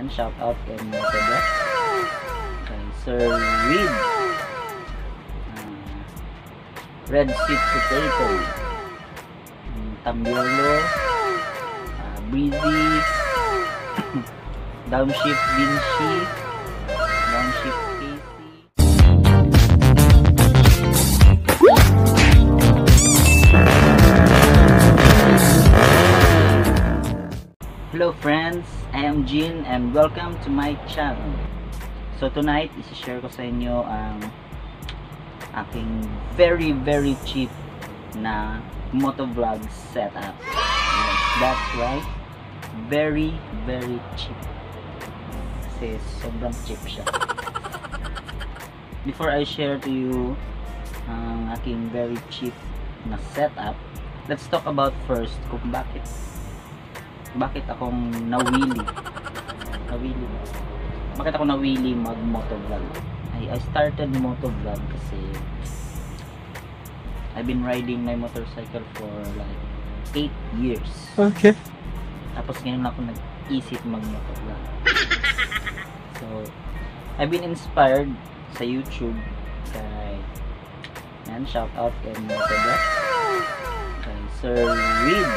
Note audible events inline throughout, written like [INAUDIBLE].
Yan, shout out kay Motogas. Kay Sir Reed. Ah, Red Sweet Potato. Mm, Tambiolo. ah, Breezy. [LAUGHS] Downshift Vinci. Hello friends, I am Jin and welcome to my channel. So tonight, isi-share ko sa inyo ang aking very very cheap na motovlog setup. Yes, that's right. Very very cheap. Kasi sobrang cheap siya. Before I share to you ang aking very cheap na setup, let's talk about first kung bakit bakit akong nawili? Nawili. Bakit ako nawili mag motovlog I, I started motovlog kasi I've been riding my motorcycle for like 8 years. Okay. tapos ngayon ako nag-isip mag motovlog so I've been inspired sa YouTube kay yan shout out kay motovlog. Kay Sir Reed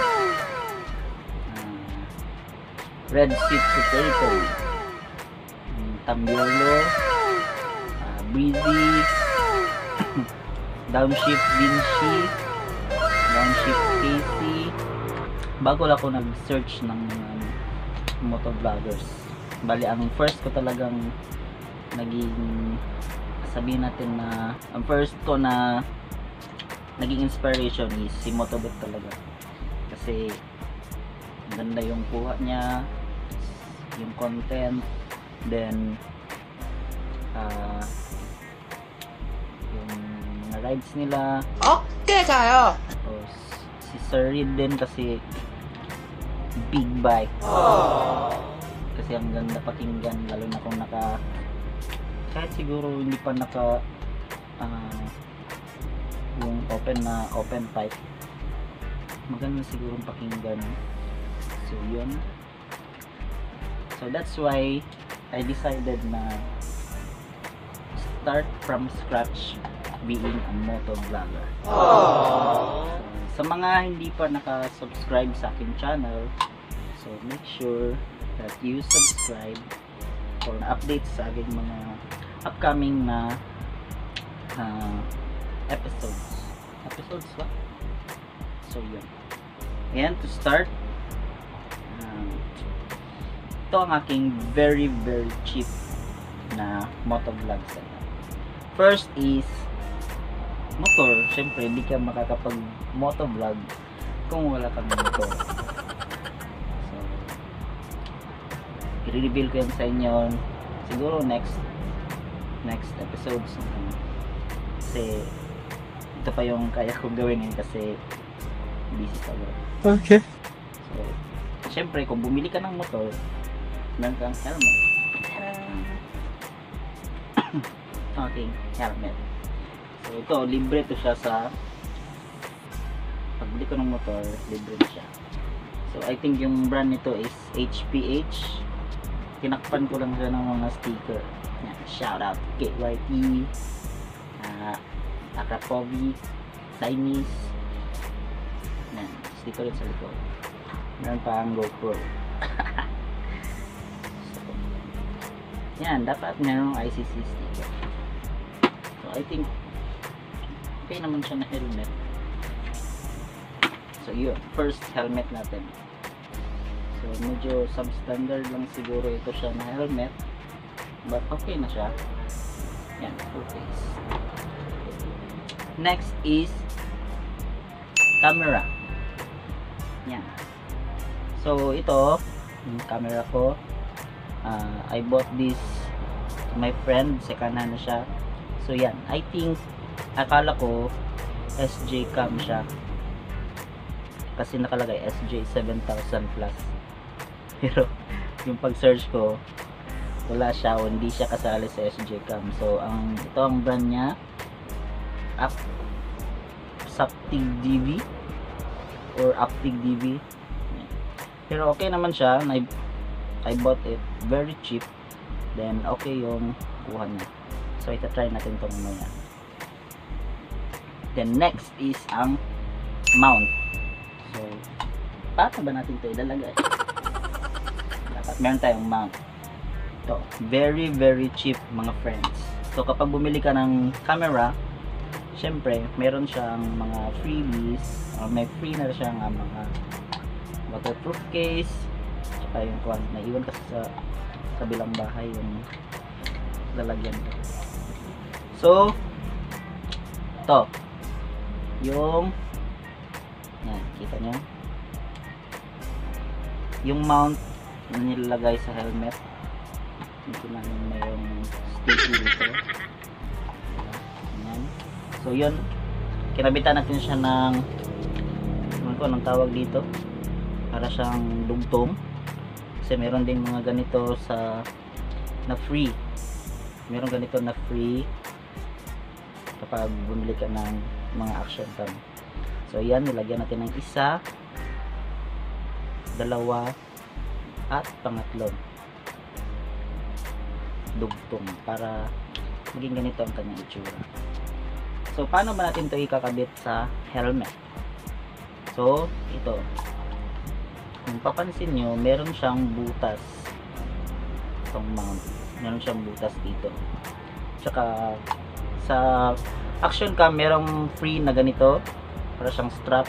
Red Sweet Potato Tambiolo ah, Breezy Downshift Vinci Downshift Casey bago ako nag-search ng um, motovloggers. Bali ang first ko talagang naging sabihin natin na ang first ko na naging inspiration is si Motobot talaga. Kasi ganda yung kuha niya yung content then ah yung mga rides nila. Okay kayo. tapos si Sir Reed din kasi big bike. Kasi ang ganda pakinggan lalo na kung naka kahit siguro hindi pa naka ah, yung open na open pipe maganda siguro pakinggan. So yun so that's why I decided na start from scratch being a moto vlogger So, sa mga hindi pa naka-subscribe sa akin channel, so make sure that you subscribe for updates sa aking mga upcoming na ah, episodes. Episodes ba? So yun. And to start, um, ito ang aking very very cheap na motovlog setup. First is motor, syempre hindi ka makakapag motovlog kung wala kang motor. So, i-reveal ko yan sa inyo siguro next next episodes um, kasi ito pa yung kaya kong gawin ngayon kasi busy sa work. Okay. So, syempre kung bumili ka ng motor, kang helmet. okay, helmet. So ito, libre to siya sa pagbili ko ng motor, libre to siya. So I think yung brand nito is HPH. Kinakpan ko lang siya ng mga sticker. Yan, shout out KYT, uh, Akrapovi, Chinese. Yan, sticker rin sa likod. Meron pa ang GoPro. Yan, dapat merong ICC sticker. So I think okay naman siya na helmet. So yun, first helmet natin. So medyo substandard lang siguro ito siya na helmet. But okay na siya. Yan, full face. Next is camera. Yan. So ito, yung camera ko. Uh, I bought this to my friend. Second hand siya. So yan, I think akala ko SJ cam siya. Kasi nakalagay SJ 7000 plus. [LAUGHS] Pero yung pag search ko wala siya o hindi siya kasali sa SJ cam. So ang ito ang brand niya. Up Saptig DV or Aptig DV pero okay naman siya. Na I bought it very cheap. Then, okay yung kuha niya. So, ita-try natin itong mamaya. Then, next is ang mount. So, paano ba natin ito ilalagay? Dapat meron tayong mount. Ito, very, very cheap mga friends. So, kapag bumili ka ng camera, syempre, meron siyang mga freebies, or may free na siyang ah, mga waterproof case, tsaka yung kwan, naiwan kasi sa kabilang bahay yung lalagyan ko. So, to. Yung yan, kita nyo. Yung mount na nilalagay sa helmet. Dito namin mayroong sticky dito. Yan so yun. Kinabitan natin siya ng ano ko anong tawag dito? Para siyang dugtong kasi meron din mga ganito sa na free. Meron ganito na free kapag bumili ka ng mga action cam so yan nilagyan natin ng isa dalawa at pangatlo. Dugtong para maging ganito ang kanyang itsura. So paano ba natin ito ikakabit sa helmet? So ito kung papansin nyo meron siyang butas. Itong mount meron siyang butas dito. Tsaka sa action cam merong free na ganito. Para siyang strap.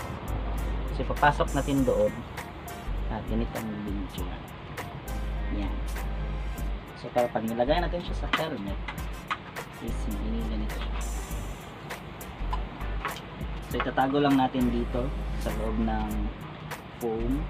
So ipapasok natin doon. At ganito ang video. Yan. So para pag nilagay natin siya sa helmet is magiging ganito so itatago lang natin dito sa loob ng foam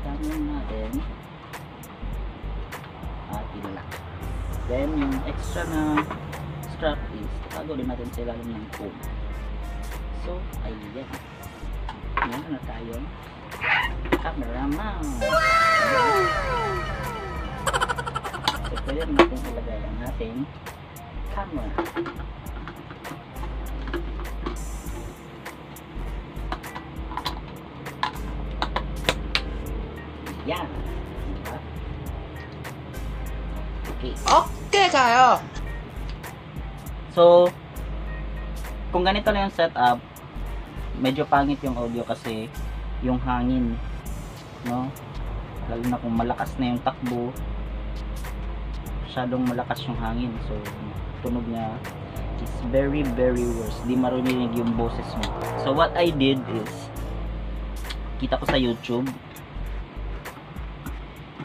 Lang natin. At ilala. Then, yung extra na strap is, tago din natin sa ilalim ng foam. So, ayan. Ayan na tayo. Cameraman! So, pwede natin ilagay ang ating camera. Okay kayo. So, kung ganito lang yung setup, medyo pangit yung audio kasi yung hangin, no? Lalo na kung malakas na yung takbo, masyadong malakas yung hangin. So, tunog niya is very, very worse. Di maririnig yung boses mo. So, what I did is, kita ko sa YouTube,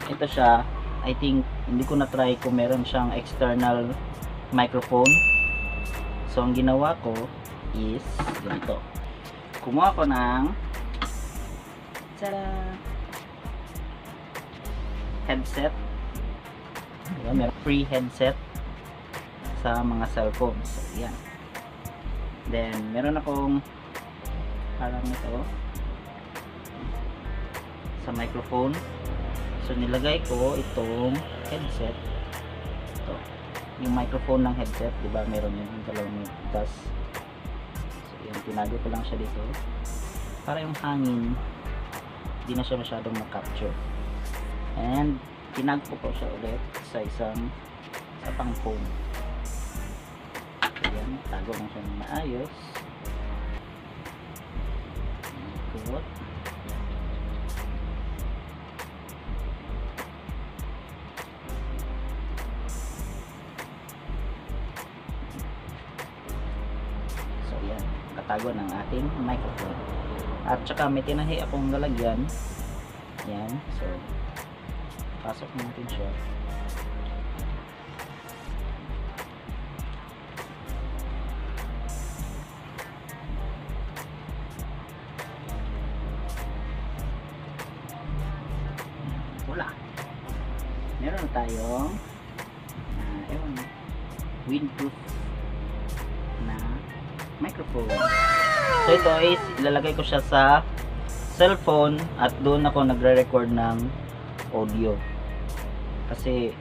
ito siya, I think, hindi ko na-try kung meron siyang external microphone. So, ang ginawa ko is ganito. Kumuha ko ng tada, headset. Diba? Meron free headset sa mga cellphones. So, yan. Then, meron akong parang ito sa microphone. So, nilagay ko itong headset. Ito. Yung microphone ng headset, di ba? Meron yun. Yung dalawang butas. So, yan. Tinago ko lang siya dito. Para yung hangin, hindi na siya masyadong makapture. And, tinago ko siya ulit sa isang sa pang phone. So, yan. Tago lang siya ng maayos. Ikot. Yan, katago ng ating microphone. At saka may tinahi akong lalagyan. Yan, so pasok natin siya. Wala. Meron tayong ah, ewan windproof na microphone. So ito is ilalagay ko siya sa cellphone at doon ako nagre-record ng audio. Kasi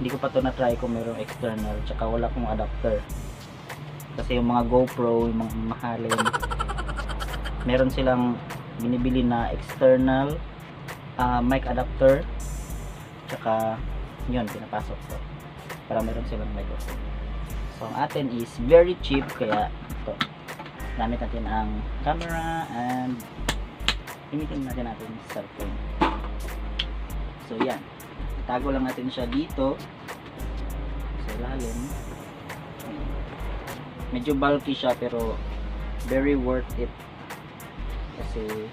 hindi ko pa to na-try kung mayroong external tsaka wala kong adapter. Kasi yung mga GoPro, yung mga mahalin, meron silang binibili na external ah, mic adapter tsaka yun, pinapasok ko para meron silang microphone. So, ang atin is very cheap kaya ito. Gamit natin ang camera and gamitin natin natin cellphone. So, yan. Tago lang natin siya dito sa ilalim. Medyo bulky siya pero very worth it kasi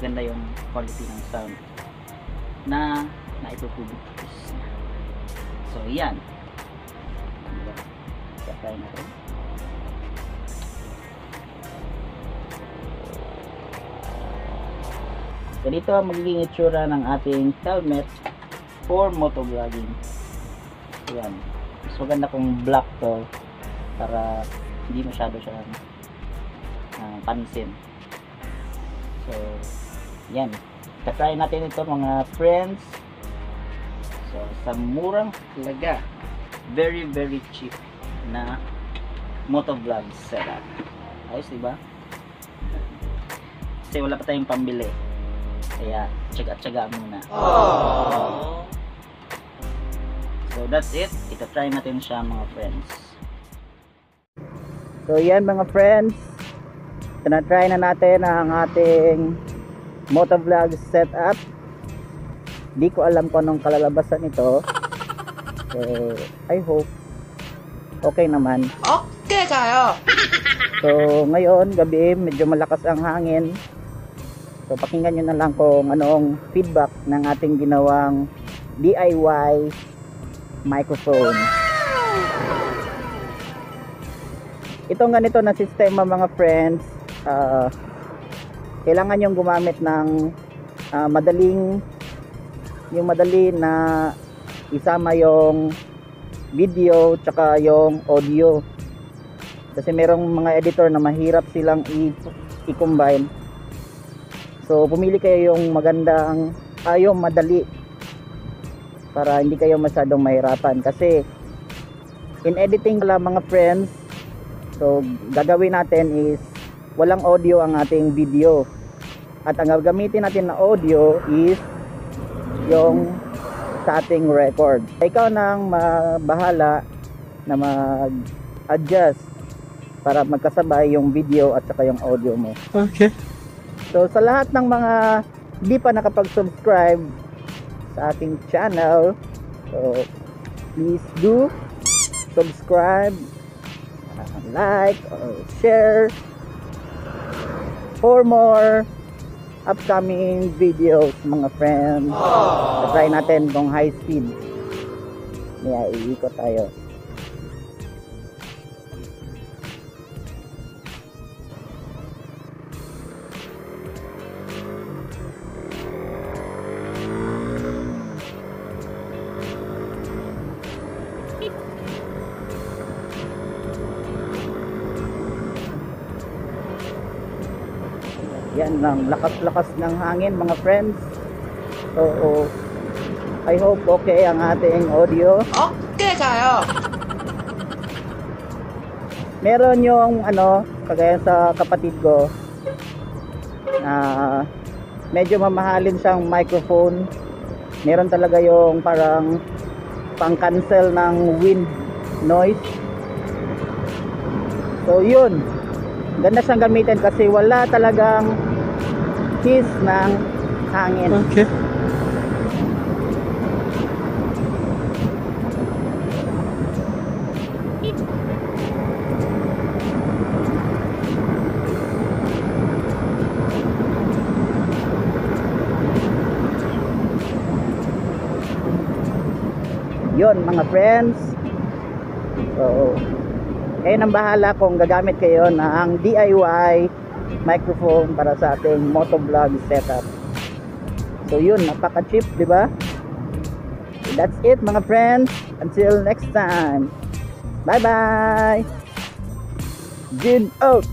maganda yung quality ng sound na niya. So, yan. Try natin. Ganito ang magiging itsura ng ating helmet for motovlogging. Yan. Mas maganda kung black to para hindi masyado siya ah, pansin. So, yan. Tatry natin ito mga friends. So, sa murang halaga. Very, very cheap na motovlog setup. Ayos, diba? Kasi wala pa tayong pambili. Kaya, tsaga-tsaga muna. So, that's it. Ito try natin siya mga friends. So, yan mga friends. Tinatry na natin ang ating motovlog setup. Di ko alam kung anong kalalabasan nito. [LAUGHS] So, I hope okay naman. Okay kayo. [LAUGHS] So, ngayon, gabi, medyo malakas ang hangin. So, pakinggan nyo na lang kung anong feedback ng ating ginawang DIY microphone. Itong ganito na sistema mga friends, ah, kailangan yung gumamit ng ah, madaling yung madali na isama yung video tsaka yung audio. Kasi merong mga editor na mahirap silang i-combine. So pumili kayo yung magandang ah, yung madali. Para hindi kayo masyadong mahirapan. Kasi in editing pala mga friends so gagawin natin is walang audio ang ating video. At ang gagamitin natin na audio is yung sa ating record. Ikaw nang mabahala na mag-adjust para magkasabay yung video at saka yung audio mo. Okay. So sa lahat ng mga hindi pa nakapag-subscribe sa ating channel, so please do subscribe, uh, like, or share for more upcoming videos mga friends. Try natin kung high speed. Yeah, iikot tayo. Yan lang, lakas-lakas ng hangin mga friends. So, I hope okay ang ating audio. Okay kayo. Meron yung ano, kagaya sa kapatid ko na medyo mamahalin siyang microphone. Meron talaga yung parang pang-cancel ng wind noise. So yun, ganda siyang gamitin kasi wala talagang hiss ng hangin. Okay. Yun mga friends. So, kayo nang bahala kung gagamit kayo ng DIY microphone para sa ating motovlog setup. So yun napaka cheap di ba? That's it mga friends. Until next time. Bye bye good out.